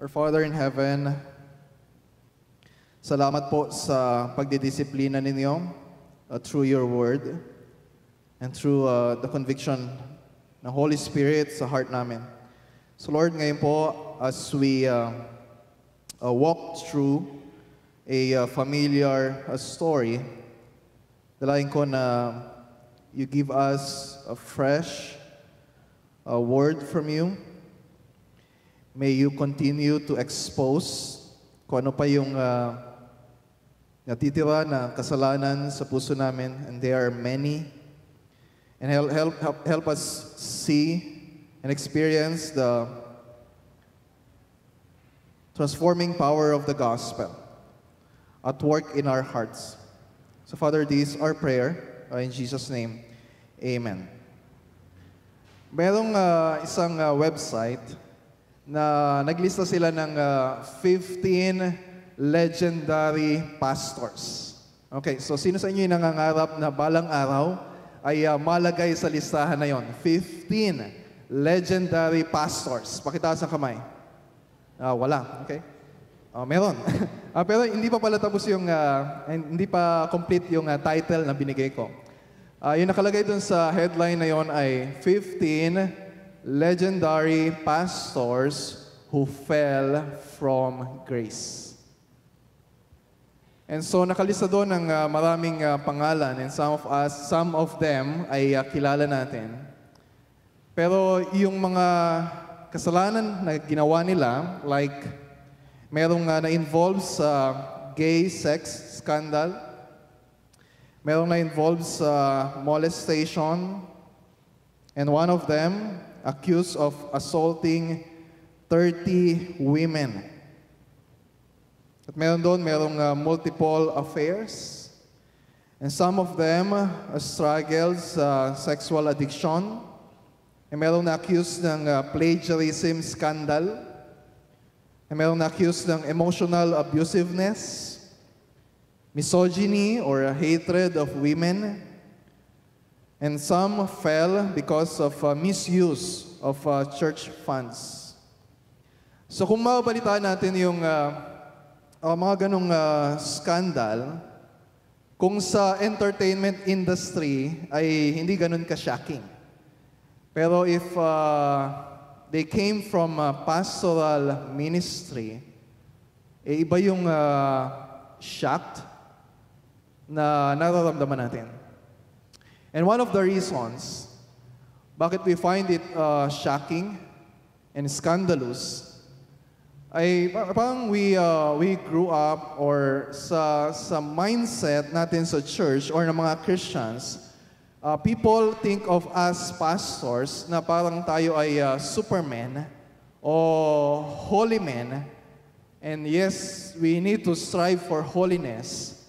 Our Father in Heaven, salamat po sa pagdidisiplina ninyo uh, through your word and through uh, the conviction ng Holy Spirit sa heart namin. So Lord, ngayon po, as we uh, uh, walk through a uh, familiar uh, story, dalayan ko na you give us a fresh uh, word from you. May you continue to expose kung ano pa yung uh, natitira na kasalanan sa puso namin, and there are many. And help, help, help, help us see and experience the transforming power of the gospel at work in our hearts. So, Father, this is our prayer. Uh, in Jesus' name, Amen. Merong uh, isang uh, website na naglista sila ng uh, 15 legendary pastors. Okay, so sino sa inyo yung nangangarap na balang araw ay uh, malagay sa listahan na yon? 15 legendary pastors. Pakitaas ang kamay. Ah, wala. Okay. Ah, meron. Ah, pero hindi pa pala tapos yung, ah, hindi pa complete yung ah, title na binigay ko. Ah, yung nakalagay dun sa headline na yon ay 15 legendary pastors who fell from grace. And so nakalista doon ng ah, maraming ah, pangalan and some of us, some of them ay ah, kilala natin. Pero yung mga kasalanan na ginawa nila, like merong uh, na-involve sa gay sex scandal, merong na-involve sa molestation, and one of them accused of assaulting 30 women. At meron doon, merong uh, multiple affairs, and some of them uh, struggled sa sexual addiction, and merong na-accused ng uh, plagiarism scandal, and merong na-accused ng emotional abusiveness, misogyny or hatred of women, and some fell because of uh, misuse of uh, church funds. So kung mabalitaan natin yung uh, uh, mga ganong uh, scandal, kung sa entertainment industry ay hindi ganun ka-shocking. Pero if uh, they came from a pastoral ministry, eh, iba yung uh, shocked na nararamdaman natin. And one of the reasons bakit we find it uh, shocking and scandalous ay pa- parang we, uh, we grew up or sa, sa mindset natin sa church or ng mga Christians, uh, people think of us pastors na parang tayo ay uh, supermen o holy men. And yes, we need to strive for holiness.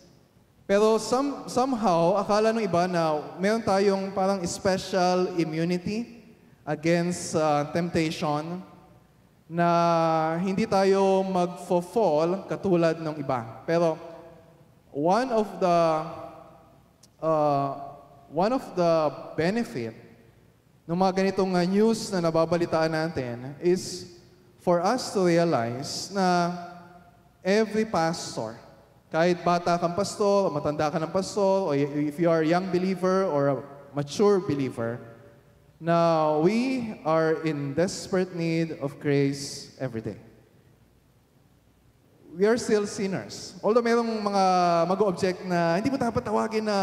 Pero some, somehow, akala ng iba na meron tayong parang special immunity against uh, temptation na hindi tayo magfo-fall katulad ng iba. Pero one of the uh, one of the benefit ng mga ganitong uh, news na nababalitaan natin is for us to realize na every pastor, kahit bata kang pastor, o matanda ka ng pastor, o if you are a young believer or a mature believer, na we are in desperate need of grace every day. We are still sinners. Although merong mga mag-object na hindi mo dapat tawagin na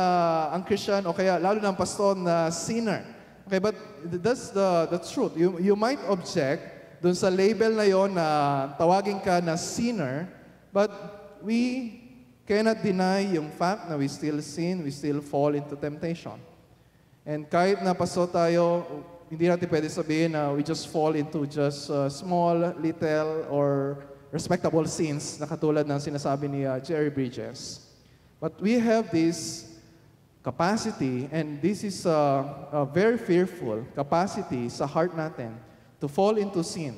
ang Christian o kaya lalo na ang pastor na sinner. Okay, but that's the, the truth. You, you might object dun sa label na yon na tawagin ka na sinner, but we cannot deny yung fact na we still sin, we still fall into temptation. And kahit na paso tayo, hindi natin pwede sabihin na we just fall into just uh, small, little, or respectable sins na katulad ng sinasabi ni uh, Jerry Bridges. But we have this capacity, and this is a, a very fearful capacity sa heart natin to fall into sin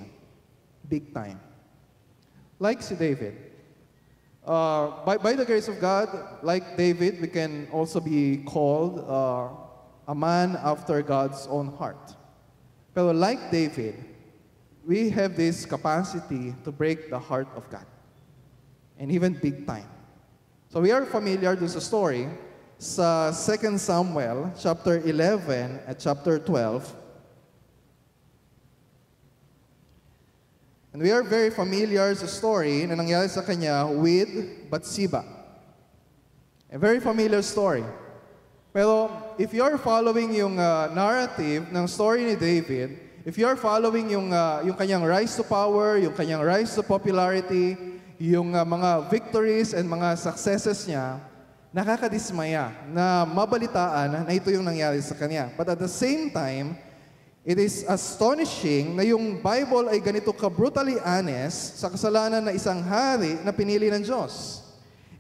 big time. Like si David. Uh, by, by the grace of God, like David, we can also be called uh, a man after God's own heart. Pero like David, we have this capacity to break the heart of God. And even big time. So we are familiar dun the story sa 2 Samuel chapter 11 at chapter 12. And we are very familiar sa story na nangyari sa kanya with Bathsheba. A very familiar story. Pero if you are following yung uh, narrative ng story ni David, if you are following yung, uh, yung kanyang rise to power, yung kanyang rise to popularity, yung uh, mga victories and mga successes niya, nakakadismaya na mabalitaan na ito yung nangyari sa kanya. But at the same time, it is astonishing na yung Bible ay ganito ka-brutally honest sa kasalanan na isang hari na pinili ng Diyos.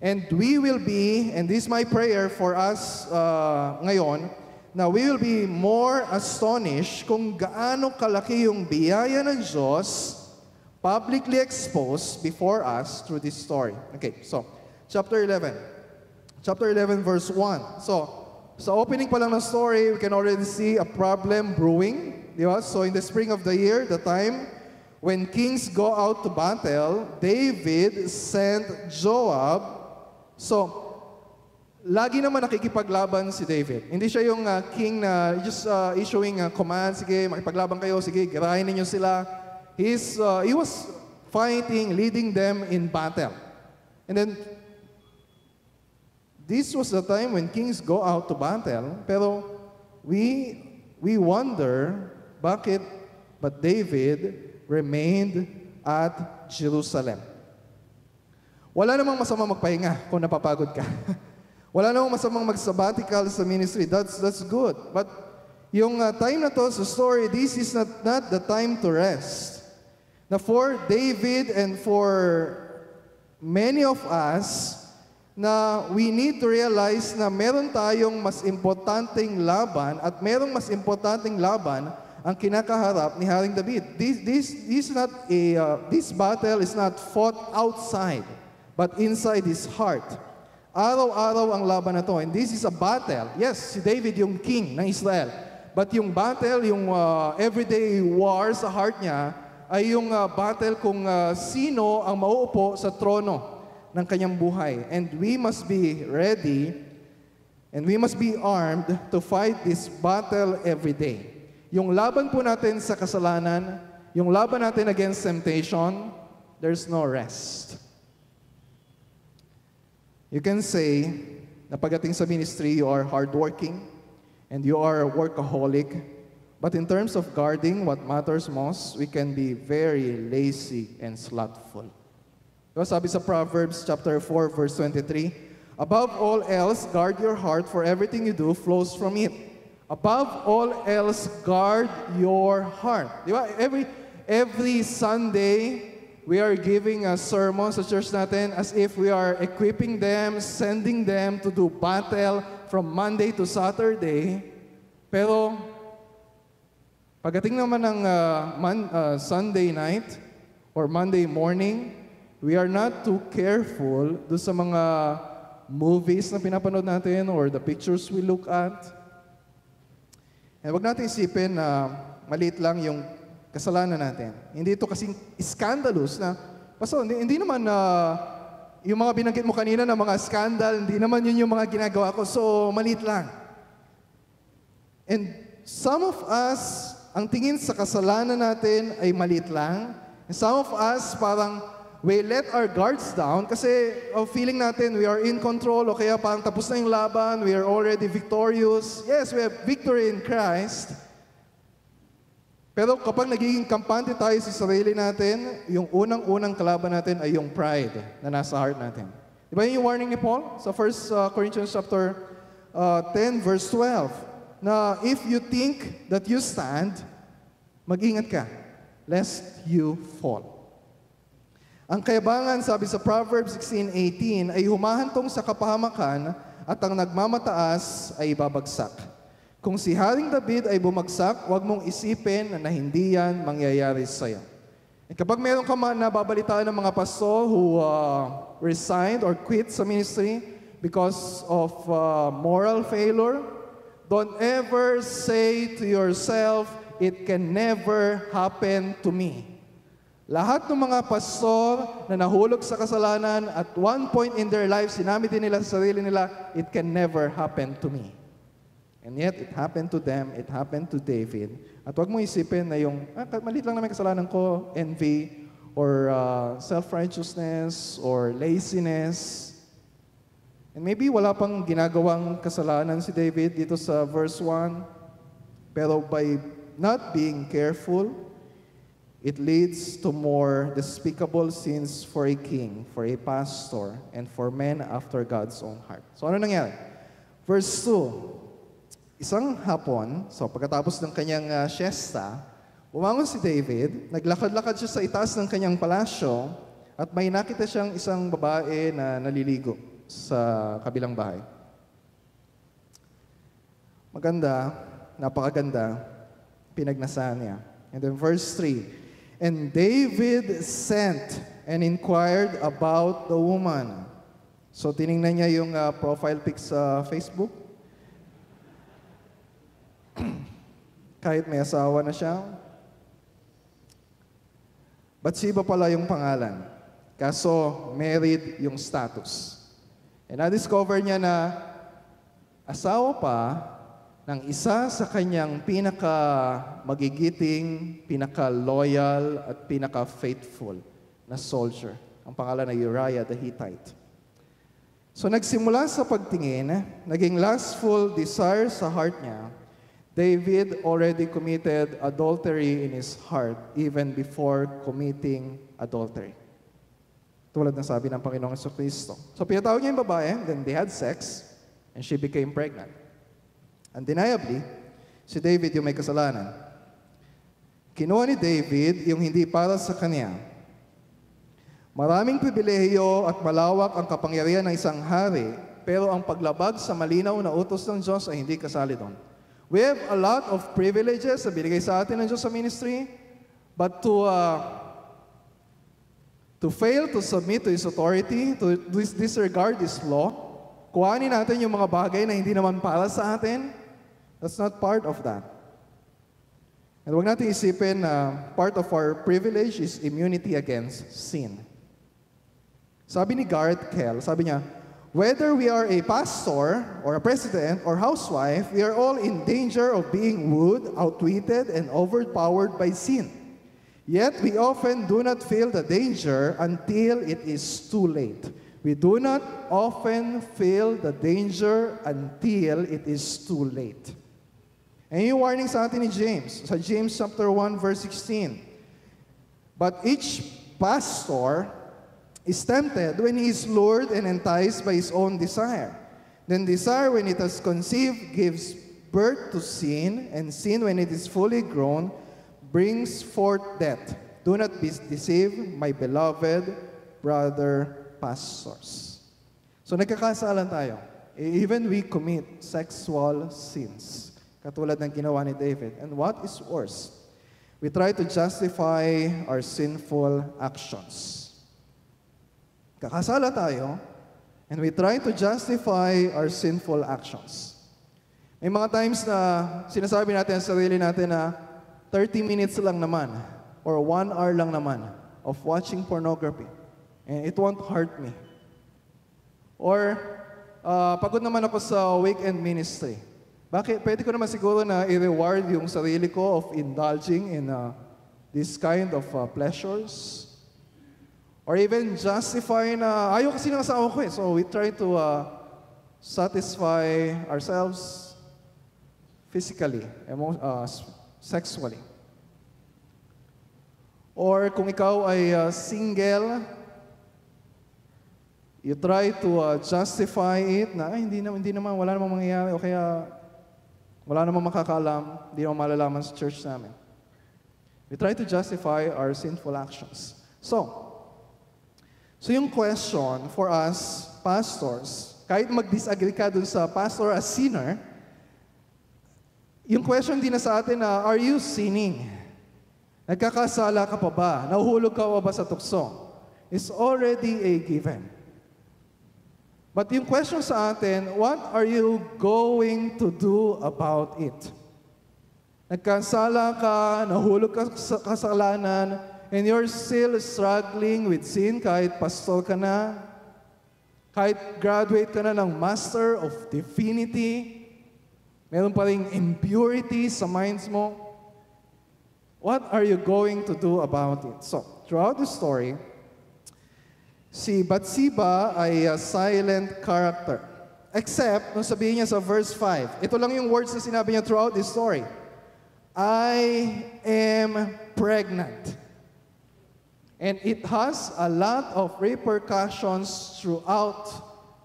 And we will be, and this is my prayer for us uh, ngayon, na we will be more astonished kung gaano kalaki yung biyaya ng Diyos publicly exposed before us through this story. Okay, so, chapter 11. Chapter 11, verse 1. So, sa opening pa lang ng story, we can already see a problem brewing. Di ba? So, in the spring of the year, the time when kings go out to battle, David sent Joab So, lagi naman nakikipaglaban si David. Hindi siya yung uh, king na just uh, issuing a command, sige, makipaglaban kayo, sige, girahin ninyo sila. He's, uh, he was fighting, leading them in battle. And then, this was the time when kings go out to battle, pero we, we wonder, bakit but David remained at Jerusalem? Wala namang masamang magpahinga kung napapagod ka. Wala namang masamang mag-sabbatical sa ministry. That's, that's good. But yung uh, time na to sa story, this is not, not the time to rest. Na for David and for many of us, na we need to realize na meron tayong mas importanteng laban at merong mas importanteng laban ang kinakaharap ni Haring David. This, this, this, is not a, uh, this battle is not fought outside but inside his heart. Araw-araw ang laban na to. And this is a battle. Yes, si David yung king ng Israel. But yung battle, yung uh, everyday war sa heart niya, ay yung uh, battle kung uh, sino ang mauupo sa trono ng kanyang buhay. And we must be ready and we must be armed to fight this battle every day. Yung laban po natin sa kasalanan, yung laban natin against temptation, there's no rest. You can say na pagdating sa ministry, you are hardworking and you are a workaholic. But in terms of guarding what matters most, we can be very lazy and slothful. Diba sabi sa Proverbs chapter 4 verse 23, Above all else, guard your heart, for everything you do flows from it. Above all else, guard your heart. Di ba? Every, every Sunday, we are giving a sermon sa church natin as if we are equipping them, sending them to do battle from Monday to Saturday. Pero, pagdating naman ng uh, man, uh, Sunday night or Monday morning, we are not too careful do sa mga movies na pinapanood natin or the pictures we look at. And wag natin isipin na maliit lang yung kasalanan natin. Hindi ito kasing scandalous na, Pastor, hindi, hindi naman na uh, yung mga binanggit mo kanina na mga scandal, hindi naman yun yung mga ginagawa ko, so maliit lang. And some of us, ang tingin sa kasalanan natin ay maliit lang. And some of us, parang we let our guards down kasi oh, feeling natin we are in control o kaya parang tapos na yung laban, we are already victorious. Yes, we have victory in Christ. Pero kapag nagiging kampante tayo sa sarili natin, yung unang-unang kalaban natin ay yung pride na nasa heart natin. Di ba yung warning ni Paul sa 1 uh, Corinthians chapter uh, 10 verse 12 na if you think that you stand, mag-ingat ka lest you fall. Ang kayabangan, sabi sa Proverbs 16:18, ay humahantong sa kapahamakan at ang nagmamataas ay babagsak. Kung si Haring David ay bumagsak, huwag mong isipin na hindi yan mangyayari sa iyo. At kapag meron ka man nababalitaan ng mga pastor who uh, resigned or quit sa ministry because of uh, moral failure, don't ever say to yourself, it can never happen to me. Lahat ng mga pastor na nahulog sa kasalanan at one point in their life, sinabi din nila sa sarili nila, it can never happen to me. And yet, it happened to them, it happened to David. At huwag mo isipin na yung, ah, maliit lang naman kasalanan ko, envy, or uh, self-righteousness, or laziness. And maybe wala pang ginagawang kasalanan si David dito sa verse 1. Pero by not being careful, It leads to more despicable sins for a king, for a pastor, and for men after God's own heart. So ano nangyari? Verse 2, isang hapon, so pagkatapos ng kanyang uh, siesta, umangon si David, naglakad-lakad siya sa itaas ng kanyang palasyo, at may nakita siyang isang babae na naliligo sa kabilang bahay. Maganda, napakaganda, pinagnasahan niya. And then verse 3, And David sent and inquired about the woman. So tiningnan niya yung uh, profile pic sa Facebook. Kahit may asawa na siya. Bathsheba pala yung pangalan. Kaso married yung status. And na-discover niya na asawa pa ng isa sa kanyang pinaka magigiting, pinaka loyal at pinaka faithful na soldier. Ang pangalan na Uriah the Hittite. So nagsimula sa pagtingin, naging lustful desire sa heart niya. David already committed adultery in his heart even before committing adultery. Tulad ng sabi ng Panginoong Kristo. So pinatawag niya yung babae, then they had sex, and she became pregnant. Undeniably, si David yung may kasalanan. Kinuha ni David yung hindi para sa kanya. Maraming pribilehiyo at malawak ang kapangyarihan ng isang hari, pero ang paglabag sa malinaw na utos ng Diyos ay hindi kasali doon. We have a lot of privileges na binigay sa atin ng Diyos sa ministry, but to uh, to fail to submit to His authority, to disregard His law, kuhanin natin yung mga bagay na hindi naman para sa atin, That's not part of that. And huwag natin isipin na part of our privilege is immunity against sin. Sabi ni Garrett Kell, sabi niya, whether we are a pastor or a president or housewife, we are all in danger of being wooed, outwitted, and overpowered by sin. Yet we often do not feel the danger until it is too late. We do not often feel the danger until it is too late. And yung warning sa atin ni James, sa James chapter 1 verse 16. But each pastor is tempted when he is lured and enticed by his own desire. Then desire, when it has conceived, gives birth to sin, and sin, when it is fully grown, brings forth death. Do not be deceived, my beloved brother pastors. So nagkakasalan tayo. Even we commit sexual sins. Katulad ng ginawa ni David. And what is worse? We try to justify our sinful actions. Kakasala tayo, and we try to justify our sinful actions. May mga times na sinasabi natin sa sarili natin na 30 minutes lang naman or 1 hour lang naman of watching pornography. And it won't hurt me. Or, uh, pagod naman ako sa weekend ministry. Bakit? Pwede ko naman siguro na i-reward yung sarili ko of indulging in uh, this kind of uh, pleasures. Or even justify na, ayaw kasi ng asawa ko eh. So we try to uh, satisfy ourselves physically, emo- uh, sexually. Or kung ikaw ay uh, single, you try to uh, justify it na, ay, hindi, na, hindi naman, wala namang mangyayari, o kaya wala namang makakaalam, hindi naman malalaman sa church namin. We try to justify our sinful actions. So, so yung question for us, pastors, kahit mag-disagree ka dun sa pastor as sinner, yung question din na sa atin na, are you sinning? Nagkakasala ka pa ba? Nahuhulog ka pa ba sa tukso? It's already a given. But yung question sa atin, what are you going to do about it? Nagkasala ka, nahulog ka sa kasalanan, and you're still struggling with sin kahit pastor ka na, kahit graduate ka na ng Master of Divinity, meron pa rin impurity sa minds mo, what are you going to do about it? So, throughout the story, si Bathsheba ay a silent character. Except, nung sabihin niya sa verse 5, ito lang yung words na sinabi niya throughout this story. I am pregnant. And it has a lot of repercussions throughout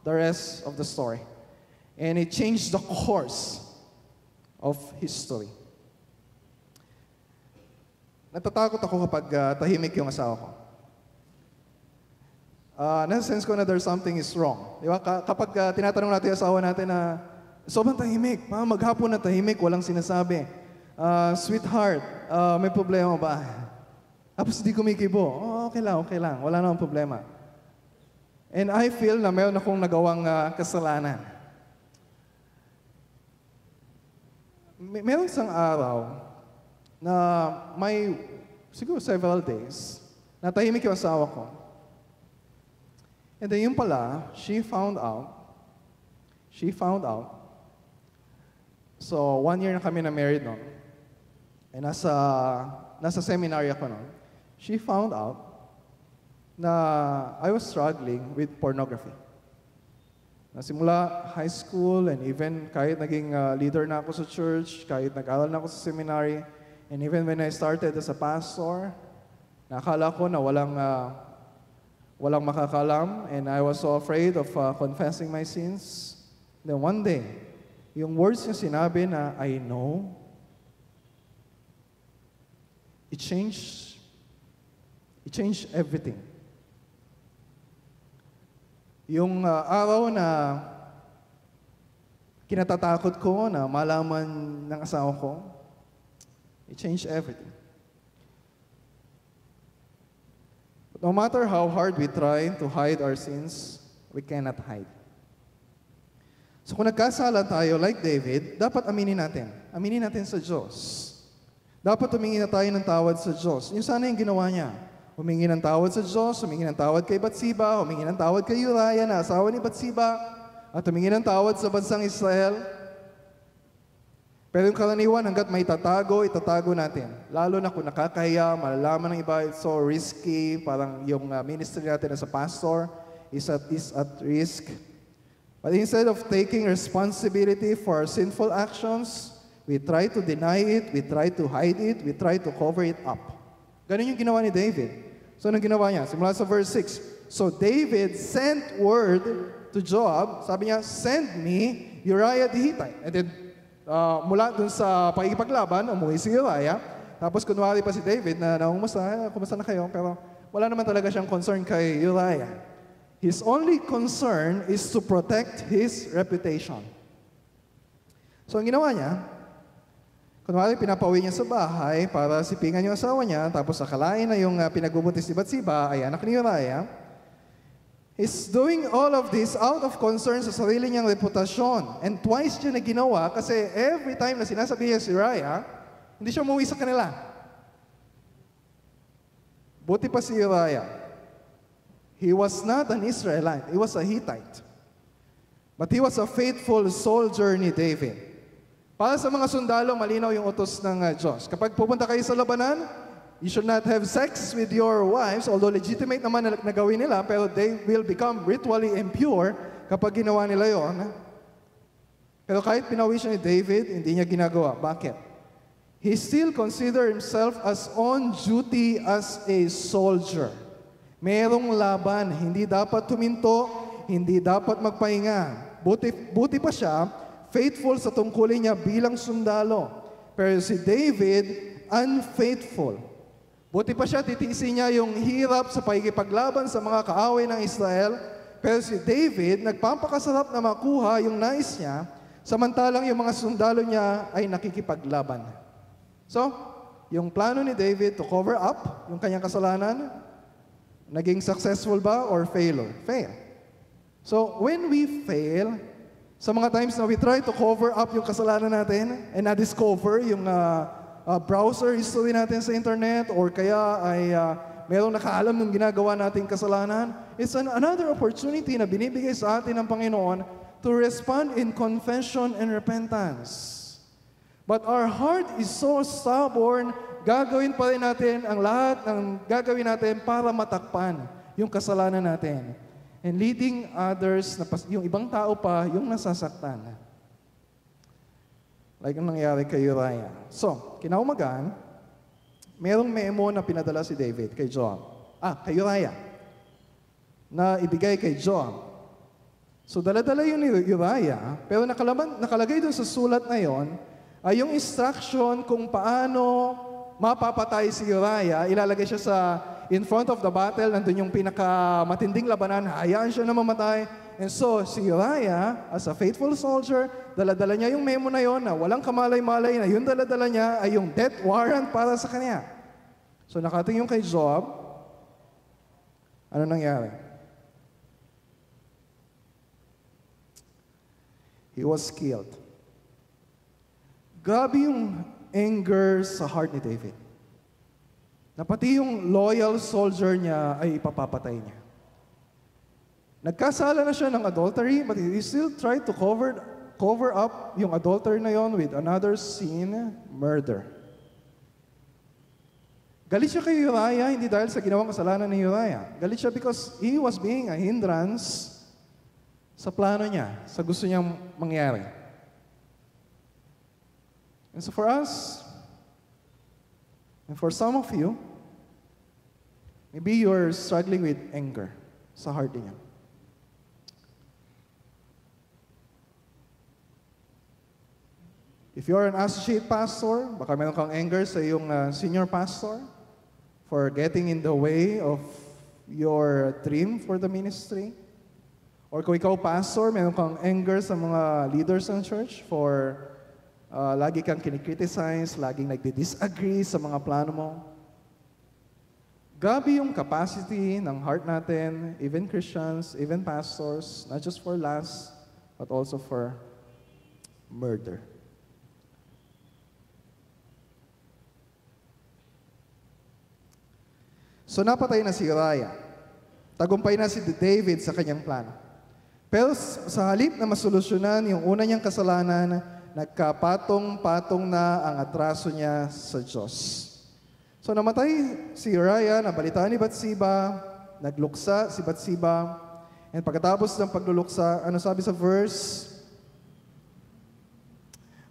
the rest of the story. And it changed the course of history. Natatakot ako kapag uh, tahimik yung asawa ko. Uh, nasa sense ko na there's something is wrong. Di ba? Ka- kapag uh, tinatanong natin yung asawa natin na, sobrang tahimik, pa, maghapon na tahimik, walang sinasabi. Uh, sweetheart, uh, may problema ba? Tapos hindi kumikibo. Oh, okay lang, okay lang. Wala namang problema. And I feel na meron akong nagawang uh, kasalanan. May, meron isang araw na may, siguro several days, natahimik yung asawa ko. And then yung pala, she found out, she found out, so one year na kami na married noon, and nasa, nasa seminary ako noon, she found out na I was struggling with pornography. Nasimula high school and even kahit naging uh, leader na ako sa church, kahit nag-aral na ako sa seminary, and even when I started as a pastor, nakala ko na walang, uh, walang makakalam and I was so afraid of uh, confessing my sins. Then one day, yung words niya sinabi na, I know, it changed, it changed everything. Yung uh, araw na kinatatakot ko na malaman ng asawa ko, it changed everything. But no matter how hard we try to hide our sins, we cannot hide. So kung nagkasala tayo like David, dapat aminin natin. Aminin natin sa Diyos. Dapat humingi na tayo ng tawad sa Diyos. Yung sana yung ginawa niya. Humingi ng tawad sa Diyos, humingi ng tawad kay Batsiba, humingi ng tawad kay Uriah na asawa ni Batsiba, at humingi ng tawad sa bansang Israel. Pero yung karaniwan, hanggat may tatago, itatago natin. Lalo na kung nakakahiya, malalaman ng iba, it's so risky, parang yung uh, ministry natin as a pastor is at, is at risk. But instead of taking responsibility for our sinful actions, we try to deny it, we try to hide it, we try to cover it up. Ganun yung ginawa ni David. So, anong ginawa niya? Simula sa verse 6. So, David sent word to Joab. Sabi niya, send me Uriah the Hittite. And then, uh, mula dun sa pakikipaglaban, umuwi si Uriah. Tapos, kunwari pa si David na naumusta, eh, kumusta na kayo? Pero wala naman talaga siyang concern kay Uriah. His only concern is to protect his reputation. So, ang ginawa niya, Kunwari, pinapauwi niya sa bahay para sipingan yung asawa niya, tapos akalain na yung uh, pinagbubuntis ni Batsiba ay anak ni Uriah. He's doing all of this out of concern sa sarili niyang reputasyon. And twice niya na ginawa kasi every time na sinasabi niya si Uriah, hindi siya umuwi sa kanila. Buti pa si Uriah. He was not an Israelite. He was a Hittite. But he was a faithful soldier ni David. Para sa mga sundalo, malinaw yung utos ng uh, Diyos. Kapag pupunta kayo sa labanan, you should not have sex with your wives, although legitimate naman na, na nila, pero they will become ritually impure kapag ginawa nila yon. Pero kahit pinawi siya ni David, hindi niya ginagawa. Bakit? He still consider himself as on duty as a soldier. Merong laban, hindi dapat tuminto, hindi dapat magpahinga. Buti, buti pa siya, faithful sa tungkulin niya bilang sundalo. Pero si David, unfaithful. Buti pa siya, titiisin niya yung hirap sa pagkipaglaban sa mga kaaway ng Israel. Pero si David, nagpapakasarap na makuha yung nais niya, samantalang yung mga sundalo niya ay nakikipaglaban. So, yung plano ni David to cover up yung kanyang kasalanan, naging successful ba or failure? Fail. So, when we fail, sa mga times na we try to cover up yung kasalanan natin and na-discover yung uh, uh, browser history natin sa internet or kaya ay uh, merong nakaalam ng ginagawa nating kasalanan, it's an, another opportunity na binibigay sa atin ng Panginoon to respond in confession and repentance. But our heart is so stubborn, gagawin pa rin natin ang lahat ng gagawin natin para matakpan yung kasalanan natin. And leading others, na yung ibang tao pa, yung nasasaktan. Like ang nangyari kay Uriah. So, kinaumagaan, merong memo na pinadala si David kay Joab. Ah, kay Uriah. Na ibigay kay Joab. So, dala-dala yun ni Uriah, pero nakalaman, nakalagay doon sa sulat na yon ay yung instruction kung paano mapapatay si Uriah, ilalagay siya sa in front of the battle, nandun yung pinakamatinding labanan, hayaan siya na mamatay. And so, si Uriah, as a faithful soldier, daladala niya yung memo na yon na walang kamalay-malay na yung daladala niya ay yung death warrant para sa kanya. So, nakating yung kay Joab, ano nangyari? He was killed. Grabe yung anger sa heart ni David. Na pati yung loyal soldier niya ay ipapapatay niya. Nagkasala na siya ng adultery, but he still tried to cover, cover up yung adultery na yon with another sin, murder. Galit siya kay Uriah, hindi dahil sa ginawang kasalanan ni Uriah. Galit siya because he was being a hindrance sa plano niya, sa gusto niyang mangyari. And so for us, and for some of you, maybe you're struggling with anger sa heart niyo. If you're an associate pastor, baka meron kang anger sa iyong uh, senior pastor for getting in the way of your dream for the ministry. Or kung ikaw pastor, meron kang anger sa mga leaders ng church for uh, lagi kang kinikriticize, laging nagdi-disagree sa mga plano mo. Gabi yung capacity ng heart natin, even Christians, even pastors, not just for lust, but also for murder. So napatay na si Uriah. Tagumpay na si David sa kanyang plano. Pero sa halip na masolusyonan yung una niyang kasalanan, nagkapatong-patong na ang atraso niya sa Diyos. So namatay si Uriah, nabalitaan ni Bathsheba, nagluksa si Bathsheba, and pagkatapos ng pagluluksa, ano sabi sa verse?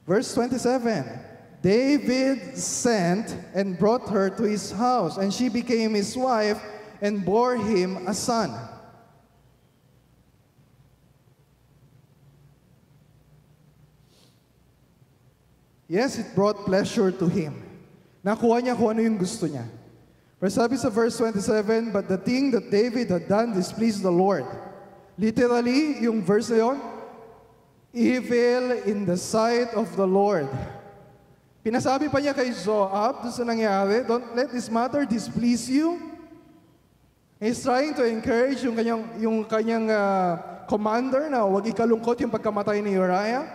Verse 27, David sent and brought her to his house, and she became his wife and bore him a son. Yes, it brought pleasure to him. Nakuha niya kung ano yung gusto niya. Pero sabi sa verse 27, But the thing that David had done displeased the Lord. Literally, yung verse na yun, evil in the sight of the Lord. Pinasabi pa niya kay Joab, doon sa nangyari, don't let this matter displease you. He's trying to encourage yung kanyang, yung kanyang uh, commander na huwag ikalungkot yung pagkamatay ni Uriah.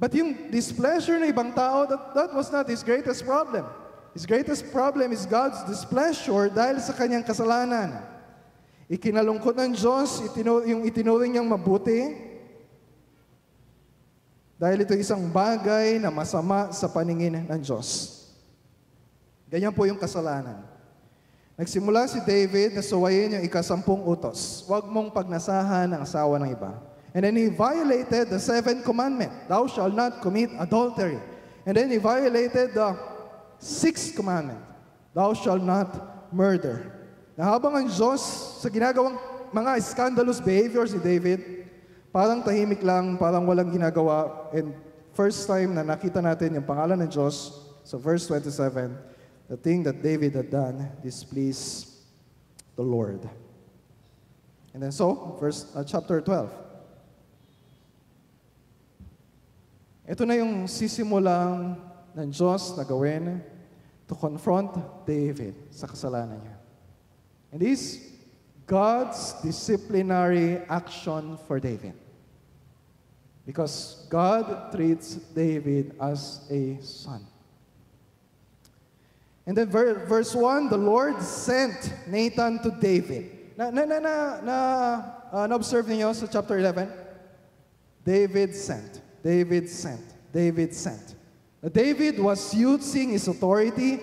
But yung displeasure ng ibang tao, that, that was not his greatest problem. His greatest problem is God's displeasure dahil sa kanyang kasalanan. Ikinalungkot ng Diyos itinu- yung itinuring niyang mabuti dahil ito isang bagay na masama sa paningin ng Diyos. Ganyan po yung kasalanan. Nagsimula si David na suwayin yung ikasampung utos. Huwag mong pagnasahan ang asawa ng iba. And then he violated the seventh commandment, thou shalt not commit adultery. And then he violated the sixth commandment, thou shalt not murder. Na habang ang Diyos sa ginagawang mga scandalous behaviors ni David, parang tahimik lang, parang walang ginagawa. And first time na nakita natin yung pangalan ng Diyos, so verse 27, the thing that David had done displeased the Lord. And then so, verse uh, chapter 12. Ito na yung sisimulang ng Diyos na gawin to confront David sa kasalanan niya. And this God's disciplinary action for David. Because God treats David as a son. And then ver- verse 1, the Lord sent Nathan to David. Na, na, na, na, na, uh, na-observe niyo sa chapter 11? David sent. David sent. David sent. David was using his authority,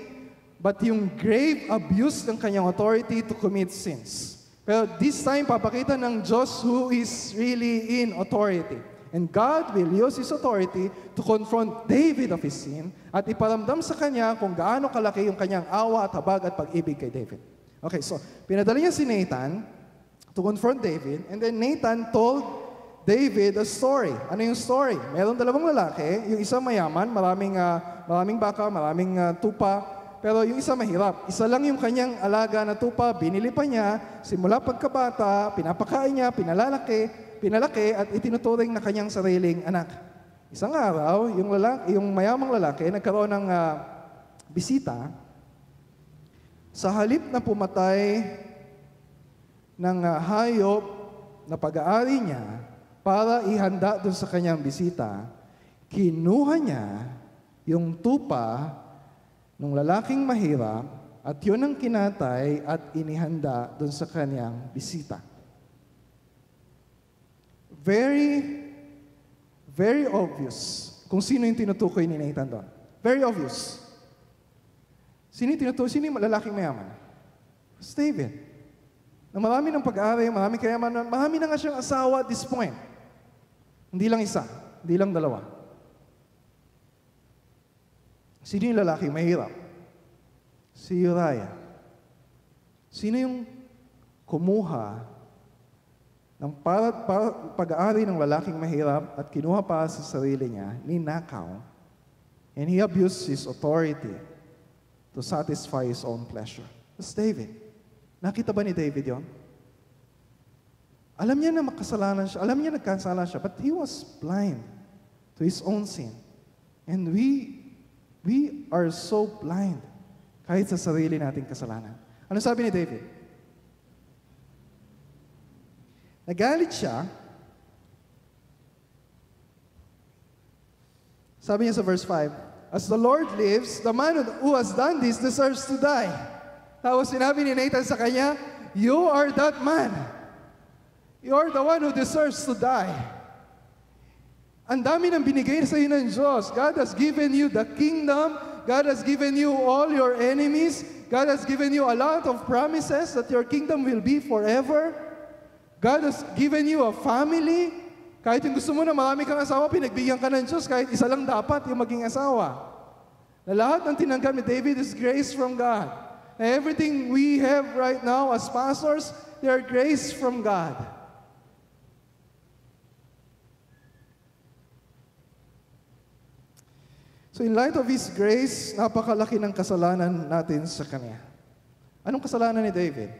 but yung grave abuse ng kanyang authority to commit sins. Pero this time, papakita ng Diyos who is really in authority. And God will use His authority to confront David of his sin at iparamdam sa kanya kung gaano kalaki yung kanyang awa at habag at pag-ibig kay David. Okay, so pinadala niya si Nathan to confront David and then Nathan told David a story. Ano yung story? Meron dalawang lalaki, yung isa mayaman, maraming, uh, maraming baka, maraming uh, tupa, pero yung isa mahirap. Isa lang yung kanyang alaga na tupa, binili pa niya, simula pagkabata, pinapakain niya, pinalalaki, pinalaki at itinuturing na kanyang sariling anak. Isang araw, yung, lalaki, yung mayamang lalaki nagkaroon ng uh, bisita. Sa halip na pumatay ng uh, hayop na pag-aari niya para ihanda doon sa kanyang bisita, kinuha niya yung tupa ng lalaking mahirap at yun ang kinatay at inihanda doon sa kanyang bisita. Very, very obvious kung sino yung tinutukoy ni Nathan doon. Very obvious. Sino yung tinutukoy? Sino yung lalaking mayaman? It's David. Na marami ng pag-aaral, marami kayaman, marami na nga siyang asawa at this point. Hindi lang isa, hindi lang dalawa. Sino yung lalaki mahirap? Si Uriah. Sino yung kumuha ng para, para, pag-aari ng lalaking mahirap at kinuha pa sa sarili niya, ninakaw, and he abused his authority to satisfy his own pleasure. That's David. Nakita ba ni David yon? Alam niya na makasalanan siya. Alam niya nagkasala siya. But he was blind to his own sin. And we, we are so blind kahit sa sarili nating kasalanan. Ano sabi ni David? Nagalit siya. Sabi niya sa verse 5, As the Lord lives, the man who has done this deserves to die. Tapos sinabi ni Nathan sa kanya, You are that man. You are the one who deserves to die. Ang dami ng binigay sa iyo ng Diyos. God has given you the kingdom. God has given you all your enemies. God has given you a lot of promises that your kingdom will be forever. God has given you a family. Kahit yung gusto mo na marami kang asawa, pinagbigyan ka ng Diyos, kahit isa lang dapat yung maging asawa. Na lahat ng tinanggap ni David is grace from God. Na everything we have right now as pastors, they are grace from God. So in light of His grace, napakalaki ng kasalanan natin sa Kanya. Anong kasalanan ni David?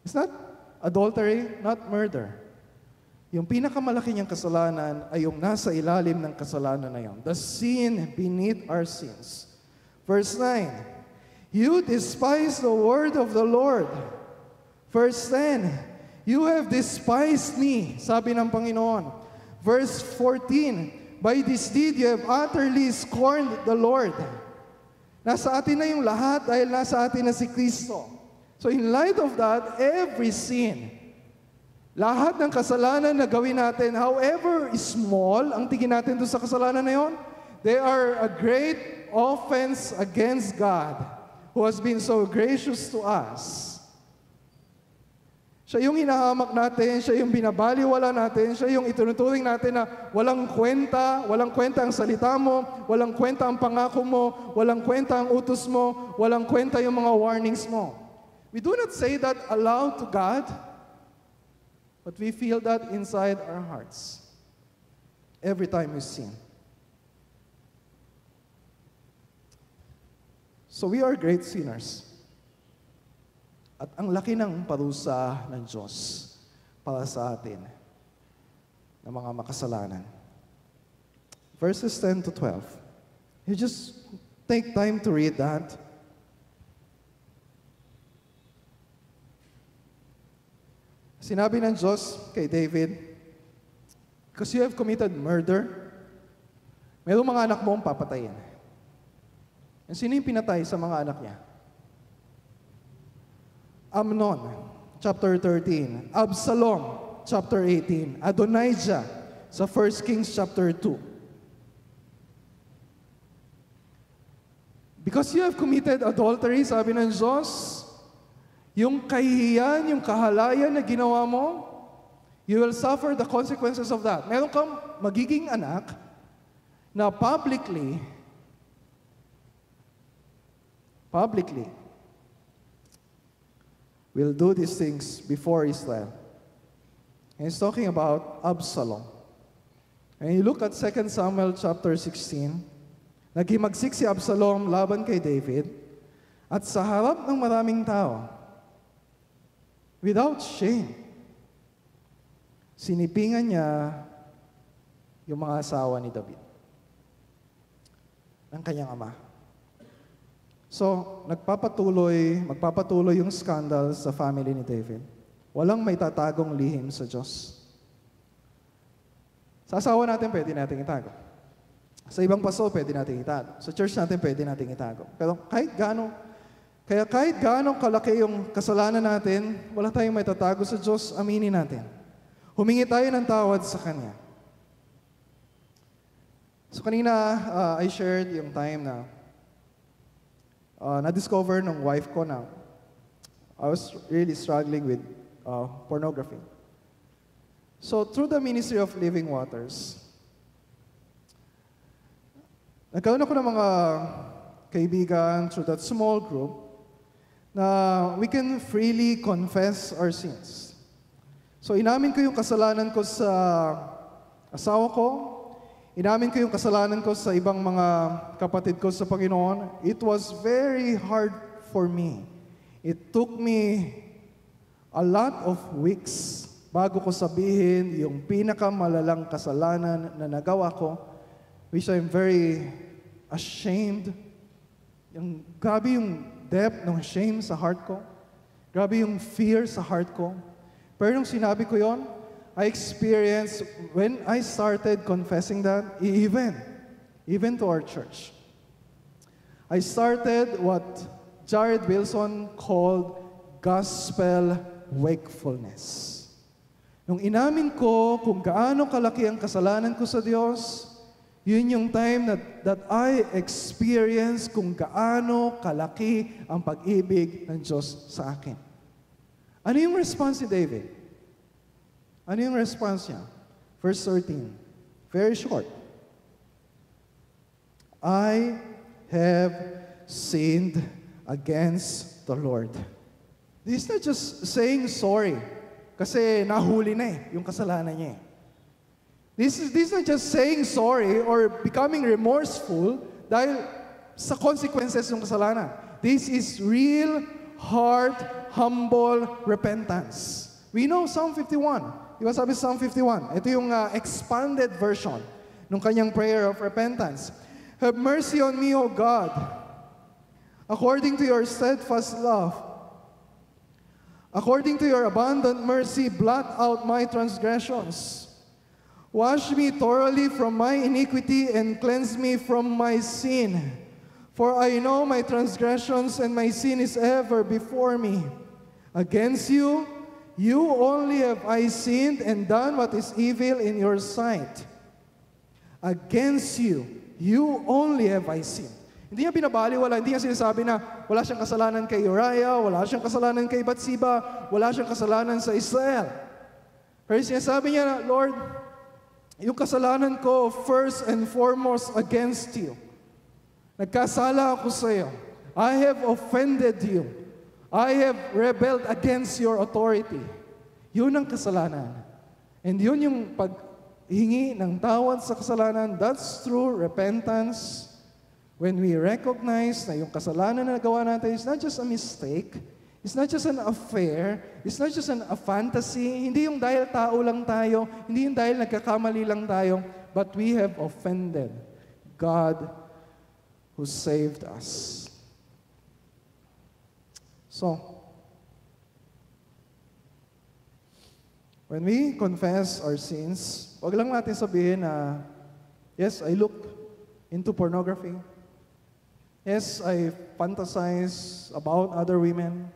It's not adultery, not murder. Yung pinakamalaki niyang kasalanan ay yung nasa ilalim ng kasalanan na yon. The sin beneath our sins. Verse 9, You despise the word of the Lord. Verse 10, You have despised me, sabi ng Panginoon. Verse 14, By this deed you have utterly scorned the Lord. Nasa atin na yung lahat dahil nasa atin na si Kristo. So in light of that, every sin, lahat ng kasalanan na gawin natin, however small ang tingin natin doon sa kasalanan na yon, they are a great offense against God who has been so gracious to us. Siya yung hinahamak natin, siya yung binabaliwala natin, siya yung itunuturing natin na walang kwenta, walang kwenta ang salita mo, walang kwenta ang pangako mo, walang kwenta ang utos mo, walang kwenta yung mga warnings mo. We do not say that aloud to God, but we feel that inside our hearts every time we sin. So we are great sinners. At ang laki ng parusa ng Diyos para sa atin ng mga makasalanan. Verses 10 to 12. You just take time to read that. Sinabi ng Diyos kay David, Because you have committed murder, mayroong mga anak mo ang papatayin. And sino yung pinatay sa mga anak niya? Amnon, chapter 13. Absalom, chapter 18. Adonijah, sa 1 Kings chapter 2. Because you have committed adultery, sabi ng Diyos, yung kahihiyan, yung kahalayan na ginawa mo, you will suffer the consequences of that. Meron kang magiging anak na publicly, publicly, will do these things before Israel. And he's talking about Absalom. And you look at 2 Samuel chapter 16, Naghimagsik si Absalom laban kay David at sa harap ng maraming tao, without shame, sinipingan niya yung mga asawa ni David ng kanyang ama. So, nagpapatuloy, magpapatuloy yung scandal sa family ni David. Walang may tatagong lihim sa Diyos. Sa asawa natin, pwede natin itago. Sa ibang paso, pwede natin itago. Sa church natin, pwede natin itago. Pero kahit gaano, kaya kahit gaano kalaki yung kasalanan natin, wala tayong may tatago sa Diyos, aminin natin. Humingi tayo ng tawad sa Kanya. So kanina, uh, I shared yung time na uh, na-discover ng wife ko na I was really struggling with uh, pornography. So through the ministry of Living Waters, Nagkaroon ako ng mga kaibigan through that small group na we can freely confess our sins. So inamin ko yung kasalanan ko sa asawa ko, inamin ko yung kasalanan ko sa ibang mga kapatid ko sa Panginoon. It was very hard for me. It took me a lot of weeks bago ko sabihin yung pinakamalalang kasalanan na nagawa ko which I'm very ashamed. Yung, grabe yung depth ng shame sa heart ko. Grabe yung fear sa heart ko. Pero nung sinabi ko yon, I experienced, when I started confessing that, even, even to our church, I started what Jared Wilson called gospel wakefulness. Nung inamin ko kung gaano kalaki ang kasalanan ko sa Diyos, yun yung time that, that I experience kung gaano kalaki ang pag-ibig ng Diyos sa akin. Ano yung response ni David? Ano yung response niya? Verse 13. Very short. I have sinned against the Lord. This is not just saying sorry kasi nahuli na eh yung kasalanan niya eh. This is, this is not just saying sorry or becoming remorseful dahil sa consequences ng kasalanan. This is real, heart, humble repentance. We know Psalm 51. Di ba sabi Psalm 51? Ito yung uh, expanded version ng kanyang prayer of repentance. Have mercy on me, O God, according to your steadfast love. According to your abundant mercy, blot out my transgressions. Wash me thoroughly from my iniquity and cleanse me from my sin. For I know my transgressions and my sin is ever before me. Against you, you only have I sinned and done what is evil in your sight. Against you, you only have I sinned. Hindi niya binabaliwala, hindi niya sinasabi na wala siyang kasalanan kay Uriah, wala siyang kasalanan kay Bathsheba, wala siyang kasalanan sa Israel. Pero sinasabi niya na, Lord, yung kasalanan ko first and foremost against you. Nagkasala ako sa iyo. I have offended you. I have rebelled against your authority. Yun ang kasalanan. And yun yung paghingi ng tawad sa kasalanan. That's true repentance. When we recognize na yung kasalanan na nagawa natin is not just a mistake, It's not just an affair. It's not just an, a fantasy. Hindi yung dahil tao lang tayo. Hindi yung dahil nagkakamali lang tayo. But we have offended God who saved us. So, when we confess our sins, wag lang natin sabihin na, yes, I look into pornography. Yes, I fantasize about other women.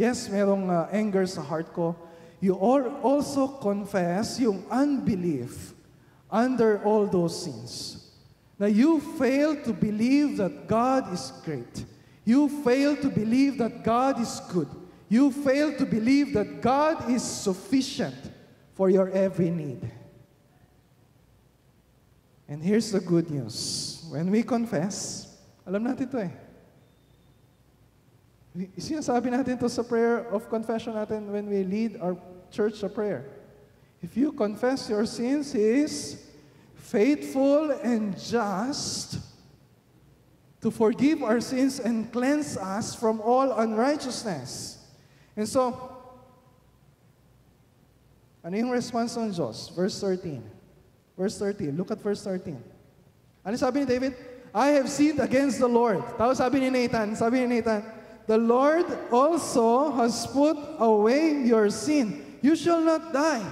Yes, merong uh, anger sa heart ko. You all also confess yung unbelief under all those sins. Na you fail to believe that God is great. You fail to believe that God is good. You fail to believe that God is sufficient for your every need. And here's the good news. When we confess, alam natin ito eh. Sinasabi natin to sa prayer of confession natin when we lead our church a prayer. If you confess your sins, He is faithful and just to forgive our sins and cleanse us from all unrighteousness. And so, ano yung response ng Diyos? Verse 13. Verse 13. Look at verse 13. Ano sabi ni David? I have sinned against the Lord. Tapos sabi ni Nathan, sabi ni Nathan, The Lord also has put away your sin. You shall not die.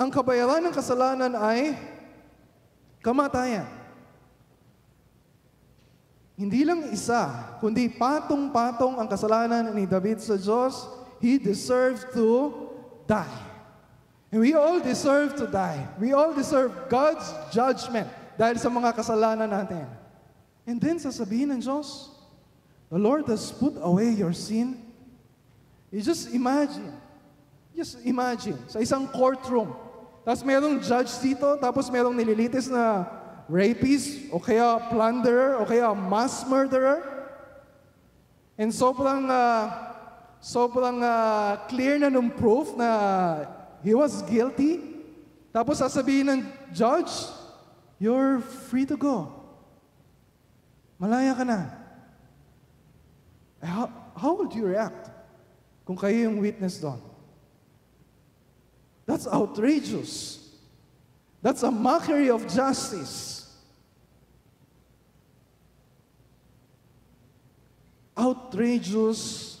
Ang kabayaran ng kasalanan ay kamatayan. Hindi lang isa, kundi patong-patong ang kasalanan ni David sa Diyos. He deserved to die. And we all deserve to die. We all deserve God's judgment dahil sa mga kasalanan natin. And then sasabihin ng Diyos, The Lord has put away your sin. You just imagine. Just imagine. Sa isang courtroom. Tapos merong judge dito, tapos merong nililitis na rapist, o kaya plunderer, o kaya mass murderer. And sobrang, uh, sobrang uh, clear na nung proof na he was guilty. Tapos sasabihin ng judge, you're free to go. Malaya ka na. How, how would you react kung kayo yung witness doon? That's outrageous. That's a mockery of justice. Outrageous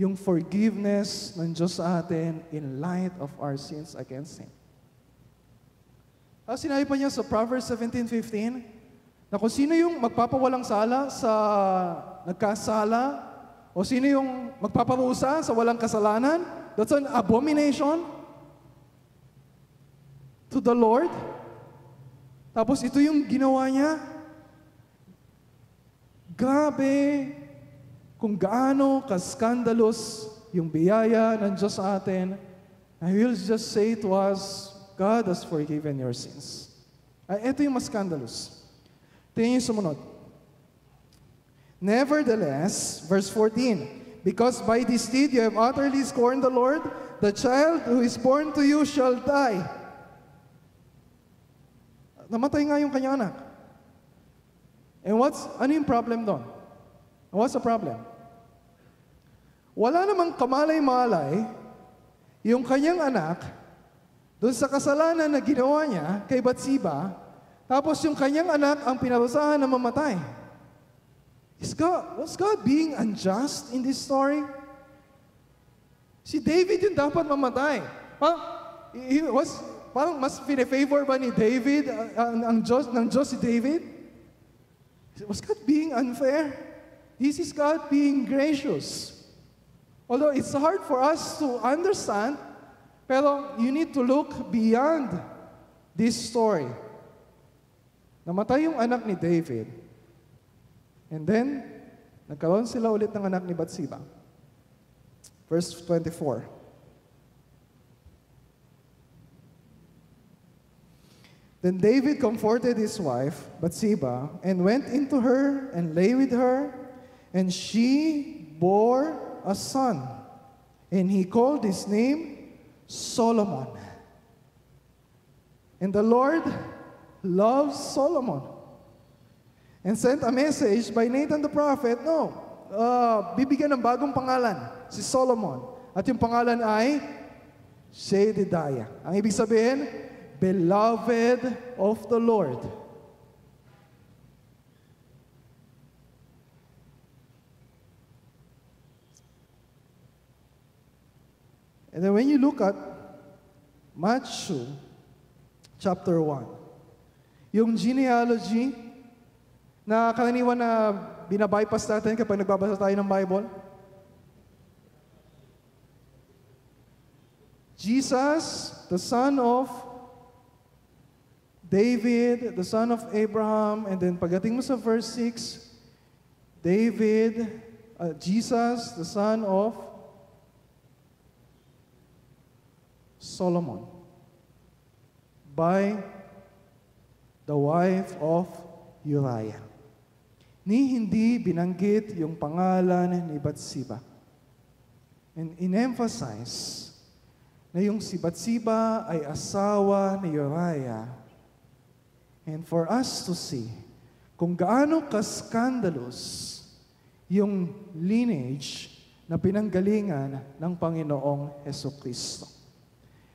yung forgiveness ng Diyos sa atin in light of our sins against Him. Ah, sinabi pa niya sa Proverbs 17.15 na kung sino yung magpapawalang sala sa nagkasala o sino yung magpaparusa sa walang kasalanan, that's an abomination to the Lord. Tapos ito yung ginawa niya. Grabe kung gaano ka-scandalous yung biyaya ng Diyos sa atin. I will just say to us, God has forgiven your sins. Ay, ito yung mas scandalous. Tingnan yung sumunod. Nevertheless, verse 14, Because by this deed you have utterly scorned the Lord, the child who is born to you shall die. Namatay nga yung kanyang anak. And what's, ano yung problem doon? What's the problem? Wala namang kamalay-malay yung kanyang anak doon sa kasalanan na ginawa niya kay Batsiba, tapos yung kanyang anak ang pinarusahan na mamatay. Is God, was God being unjust in this story? Si David yung dapat mamatay. Parang, he was, parang mas pine-favor ba ni David, ang, ang Diyos, ng Diyos si David? Was God being unfair? This is God being gracious. Although it's hard for us to understand, pero you need to look beyond this story. Namatay yung anak ni David. And then, nagkaroon sila ulit ng anak ni Bathsheba. Verse 24. Then David comforted his wife, Bathsheba, and went into her and lay with her, and she bore a son, and he called his name Solomon. And the Lord loves Solomon and sent a message by Nathan the prophet, no, uh, bibigyan ng bagong pangalan, si Solomon. At yung pangalan ay Shedidiah. Ang ibig sabihin, beloved of the Lord. And then when you look at Matthew chapter 1, yung genealogy na karaniwan na binabypass natin kapag nagbabasa tayo ng Bible? Jesus, the son of David, the son of Abraham, and then pagdating mo sa verse 6, David, uh, Jesus, the son of Solomon, by the wife of Uriah. Ni hindi binanggit yung pangalan ni Bathsheba. And in-emphasize na yung si Bathsheba ay asawa ni Uriah. And for us to see kung gaano ka-scandalous yung lineage na pinanggalingan ng Panginoong Heso Kristo.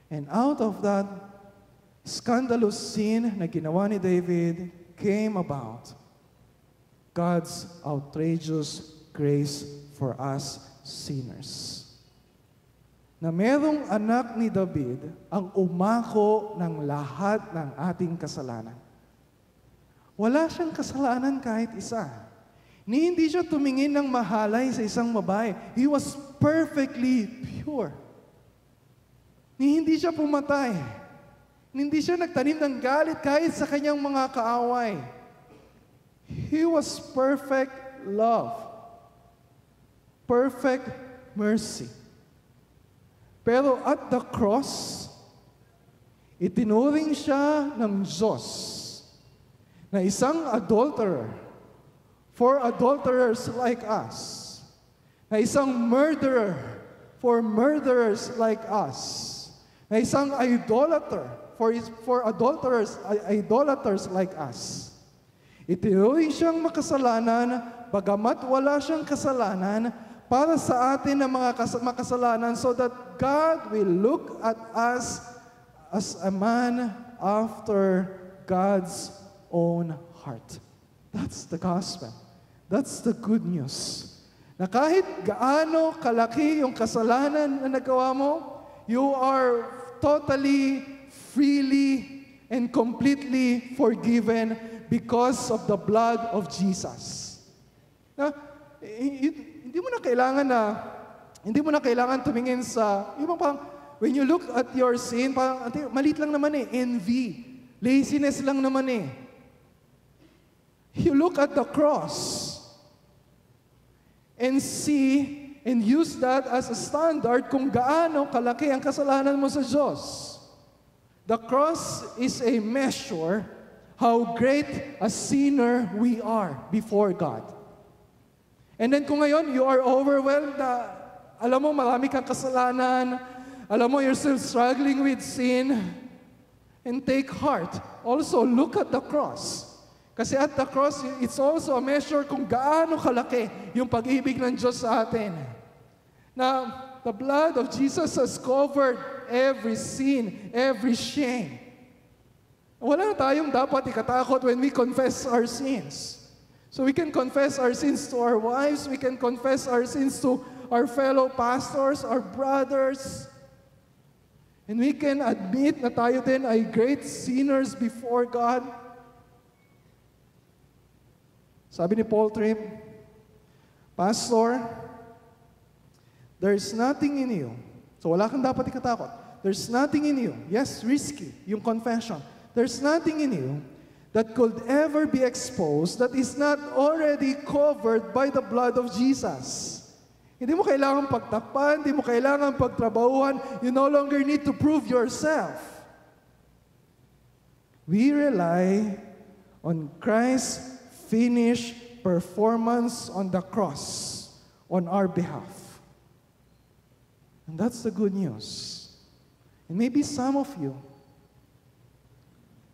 And out of that scandalous sin na ginawa ni David came about God's outrageous grace for us sinners. Na merong anak ni David ang umako ng lahat ng ating kasalanan. Wala siyang kasalanan kahit isa. Ni hindi siya tumingin ng mahalay sa isang babae. He was perfectly pure. Ni hindi siya pumatay. Hindi siya nagtanim ng galit kahit sa kanyang mga kaaway. He was perfect love. Perfect mercy. Pero at the cross, itinuring siya ng Diyos na isang adulterer for adulterers like us, na isang murderer for murderers like us, na isang idolater for, for adulterers, idolaters like us. Itinuring siyang makasalanan, bagamat wala siyang kasalanan, para sa atin ng mga kas- makasalanan so that God will look at us as a man after God's own heart. That's the gospel. That's the good news. Na kahit gaano kalaki yung kasalanan na nagawa mo, you are totally, freely, and completely forgiven because of the blood of Jesus. Na, hindi mo na kailangan na hindi mo na kailangan tumingin sa yung parang when you look at your sin, parang malit lang naman eh, envy, laziness lang naman eh. You look at the cross and see and use that as a standard kung gaano kalaki ang kasalanan mo sa Diyos. The cross is a measure how great a sinner we are before God. And then kung ngayon you are overwhelmed na alam mo marami kang kasalanan, alam mo you're still struggling with sin, and take heart. Also, look at the cross. Kasi at the cross, it's also a measure kung gaano kalaki yung pag-ibig ng Diyos sa atin. Na the blood of Jesus has covered every sin, every shame. Wala na tayong dapat ikatakot when we confess our sins. So we can confess our sins to our wives, we can confess our sins to our fellow pastors, our brothers. And we can admit na tayo din ay great sinners before God. Sabi ni Paul Tripp, Pastor, there's nothing in you. So wala kang dapat ikatakot. There's nothing in you. Yes, risky, yung confession. There's nothing in you that could ever be exposed that is not already covered by the blood of Jesus. Hindi mo kailangan pagtakpan, hindi mo kailangan pagtrabahuhan. You no longer need to prove yourself. We rely on Christ's finished performance on the cross on our behalf. And that's the good news. And maybe some of you,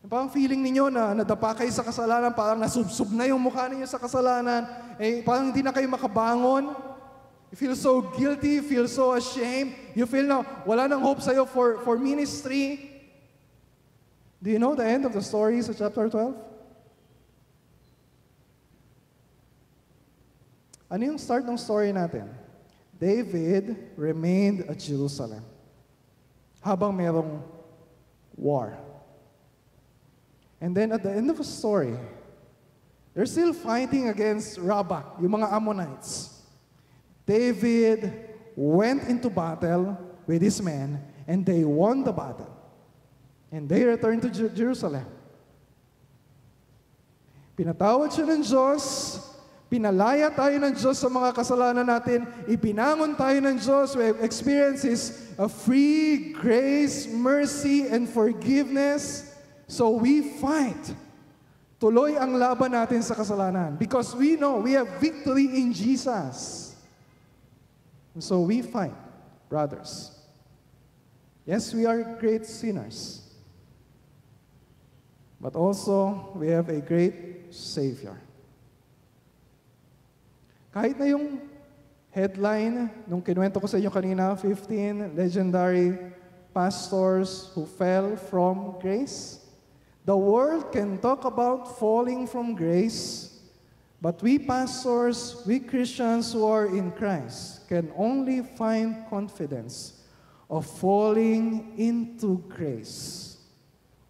Parang feeling ninyo na nadapa kayo sa kasalanan, parang nasubsob na yung mukha ninyo sa kasalanan, eh, parang hindi na kayo makabangon. You feel so guilty, you feel so ashamed, you feel na wala nang hope sa'yo for, for ministry. Do you know the end of the story sa chapter 12? Ano yung start ng story natin? David remained at Jerusalem habang merong war. And then at the end of the story, They're still fighting against Rabbah, yung mga Ammonites. David went into battle with his men and they won the battle. And they returned to Jer- Jerusalem. Pinatawad siya ng Diyos, pinalaya tayo ng Diyos sa mga kasalanan natin, ipinangon tayo ng Diyos, we have experiences of free grace, mercy, and forgiveness. So we fight. Tuloy ang laban natin sa kasalanan because we know we have victory in Jesus. So we fight, brothers. Yes, we are great sinners. But also, we have a great Savior. Kahit na yung headline, nung kinuwento ko sa inyo kanina, 15 legendary pastors who fell from grace. The world can talk about falling from grace, but we pastors, we Christians who are in Christ, can only find confidence of falling into grace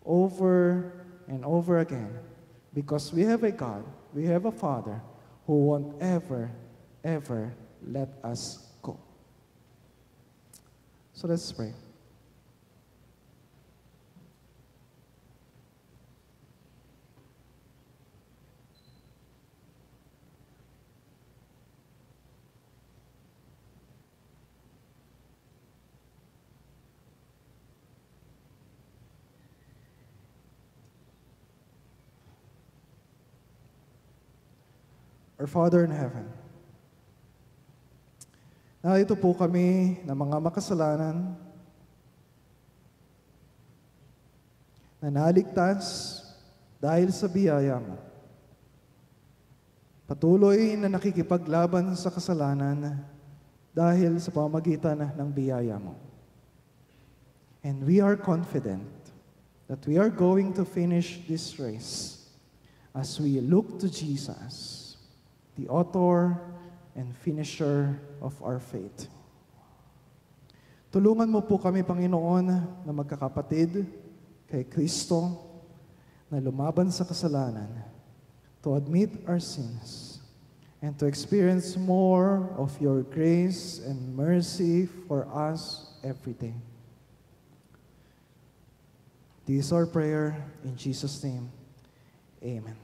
over and over again because we have a God, we have a Father who won't ever, ever let us go. So let's pray. Our Father in heaven, narito po kami na mga makasalanan na naligtas dahil sa biyaya mo. Patuloy na nakikipaglaban sa kasalanan dahil sa pamagitan ng biyaya mo. And we are confident that we are going to finish this race as we look to Jesus the author and finisher of our faith. Tulungan mo po kami, Panginoon, na magkakapatid kay Kristo na lumaban sa kasalanan, to admit our sins, and to experience more of your grace and mercy for us every day. This is our prayer in Jesus' name. Amen.